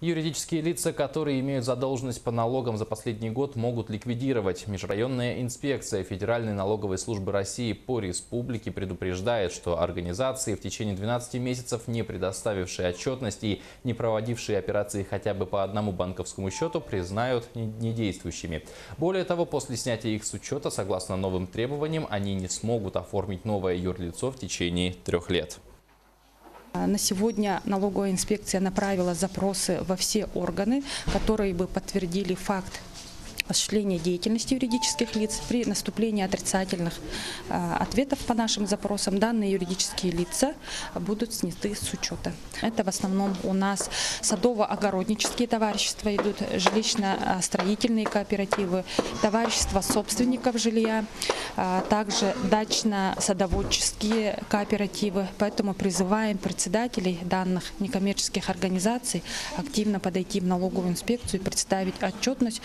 Юридические лица, которые имеют задолженность по налогам за последний год, могут ликвидировать. Межрайонная инспекция Федеральной налоговой службы России по республике предупреждает, что организации, в течение 12 месяцев не предоставившие отчетность и не проводившие операции хотя бы по одному банковскому счету, признают недействующими. Более того, после снятия их с учета, согласно новым требованиям, они не смогут оформить новое юрлицо в течение трех лет. На сегодня налоговая инспекция направила запросы во все органы, которые бы подтвердили факт осуществления деятельности юридических лиц при наступлении отрицательных э, ответов по нашим запросам данные юридические лица будут сняты с учета. Это в основном у нас садово-огороднические товарищества идут, жилищно-строительные кооперативы, товарищества собственников жилья, а также дачно-садоводческие кооперативы. Поэтому призываем председателей данных некоммерческих организаций активно подойти в налоговую инспекцию и представить отчетность